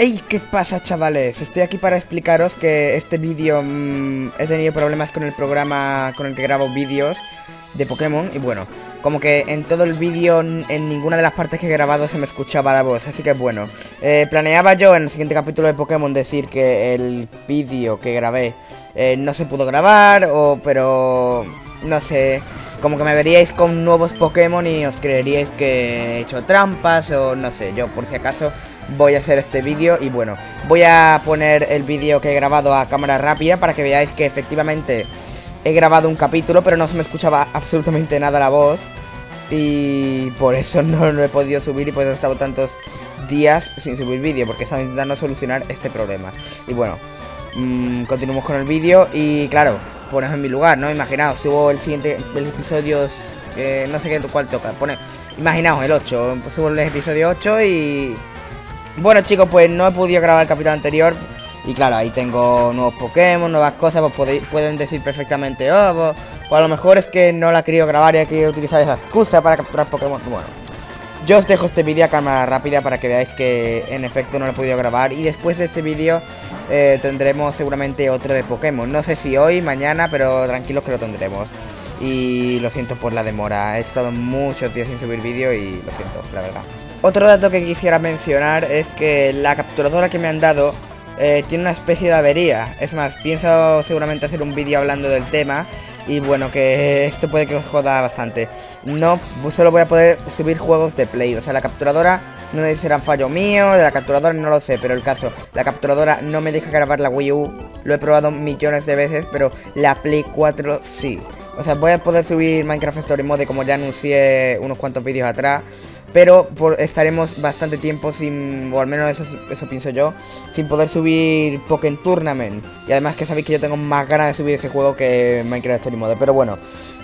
Hey, ¿qué pasa chavales? Estoy aquí para explicaros que este vídeo mm, he tenido problemas con el programa con el que grabo vídeos de Pokémon y bueno, como que en todo el vídeo, en ninguna de las partes que he grabado se me escuchaba la voz, así que bueno, eh, planeaba yo en el siguiente capítulo de Pokémon decir que el vídeo que grabé eh, no se pudo grabar, o pero no sé, como que me veríais con nuevos Pokémon y os creeríais que he hecho trampas o no sé, yo por si acaso voy a hacer este vídeo y bueno, voy a poner el vídeo que he grabado a cámara rápida para que veáis que efectivamente he grabado un capítulo pero no se me escuchaba absolutamente nada la voz y por eso no lo he podido subir y por eso he estado tantos días sin subir vídeo porque estaba intentando solucionar este problema. Y bueno, mmm, continuamos con el vídeo y claro, pones en mi lugar, ¿no? Imaginaos, subo el siguiente, el episodio, eh, no sé qué cuál toca, pone, imaginaos el 8, subo el episodio 8 y... Bueno chicos, pues no he podido grabar el capítulo anterior y claro, ahí tengo nuevos Pokémon, nuevas cosas, pues pueden decir perfectamente, oh, pues, pues, a lo mejor es que no la he querido grabar y he querido utilizar esa excusa para capturar Pokémon. Bueno, yo os dejo este vídeo a cámara rápida para que veáis que en efecto no lo he podido grabar. Y después de este vídeo eh, tendremos seguramente otro de Pokémon. No sé si hoy, mañana, pero tranquilos que lo tendremos. Y lo siento por la demora. He estado muchos días sin subir vídeo y lo siento, la verdad. Otro dato que quisiera mencionar es que la capturadora que me han dado eh, tiene una especie de avería. Es más, pienso seguramente hacer un vídeo hablando del tema. Y bueno, que esto puede que os joda bastante. No, solo voy a poder subir juegos de Play. O sea, la capturadora no sé si será un fallo mío, de la capturadora no lo sé, pero el caso, la capturadora no me deja grabar la Wii U. Lo he probado millones de veces, pero la Play 4 sí. O sea, voy a poder subir Minecraft Story Mode como ya anuncié unos cuantos vídeos atrás. Pero estaremos bastante tiempo sin, o al menos eso, pienso yo, sin poder subir Pokémon Tournament. Y además que sabéis que yo tengo más ganas de subir ese juego que Minecraft Story Mode. Pero bueno,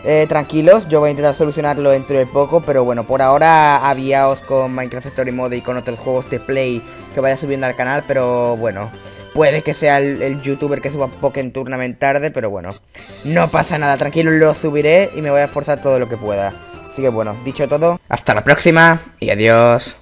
eh, tranquilos, yo voy a intentar solucionarlo dentro de poco. Pero bueno, por ahora aviaos con Minecraft Story Mode y con otros juegos de Play que vaya subiendo al canal. Pero bueno, puede que sea el, el youtuber que suba Pokémon Tournament tarde. Pero bueno, no pasa nada, tranquilo, lo subiré y me voy a esforzar todo lo que pueda. Así que bueno, dicho todo, hasta la próxima y adiós.